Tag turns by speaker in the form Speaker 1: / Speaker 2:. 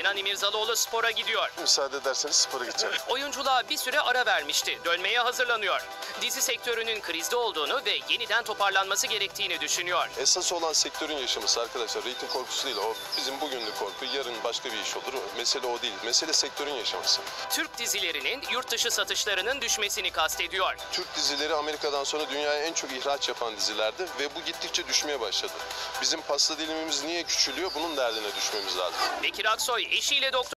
Speaker 1: Kenan İmirzalıoğlu spora gidiyor.
Speaker 2: Müsaade ederseniz spora gideceğim.
Speaker 1: Oyunculuğa bir süre ara vermişti. Dönmeye hazırlanıyor. Dizi sektörünün krizde olduğunu ve yeniden toparlanması gerektiğini düşünüyor.
Speaker 2: Esas olan sektörün yaşaması arkadaşlar. Reyting korkusu değil. O bizim bugünlük korku. Yarın başka bir iş olur. Mesele o değil. Mesele sektörün yaşaması.
Speaker 1: Türk dizilerinin yurt dışı satışlarının düşmesini kastediyor.
Speaker 2: Türk dizileri Amerika'dan sonra dünyaya en çok ihraç yapan dizilerdi ve bu gittikçe düşmeye başladı. Bizim pasta dilimimiz niye küçülüyor? Bunun derdine düşmemiz lazım.
Speaker 1: Bekir Aksoy eşiyle doktor